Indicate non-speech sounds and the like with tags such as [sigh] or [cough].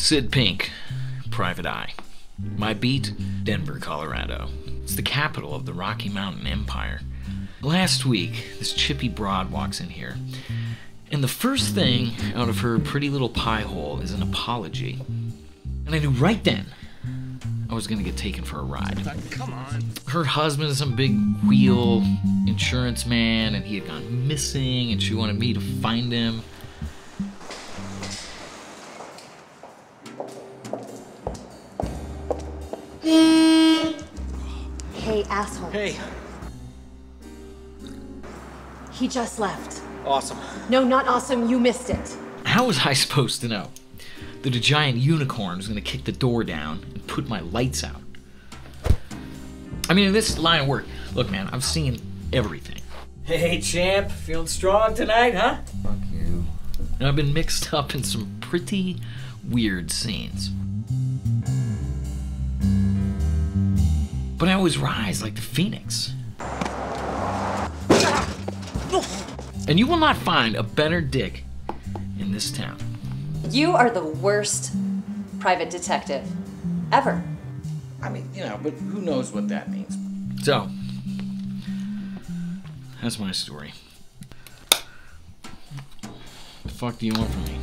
Sid Pink, Private Eye. My beat, Denver, Colorado. It's the capital of the Rocky Mountain Empire. Last week, this chippy broad walks in here, and the first thing out of her pretty little pie hole is an apology. And I knew right then I was gonna get taken for a ride. Come on. Her husband is some big wheel insurance man, and he had gone missing, and she wanted me to find him. Hey, asshole. Hey, He just left. awesome. No, not awesome. You missed it. How was I [laughs] supposed to know that a giant unicorn was gonna kick the door down and put my lights out? I mean, in this line of work, look, man, I've seen everything. Hey, champ, feeling strong tonight, huh? Fuck you. And I've been mixed up in some pretty weird scenes. But I always rise like the phoenix. And you will not find a better dick in this town. You are the worst private detective ever. I mean, you know, but who knows what that means. So, that's my story. What The fuck do you want from me?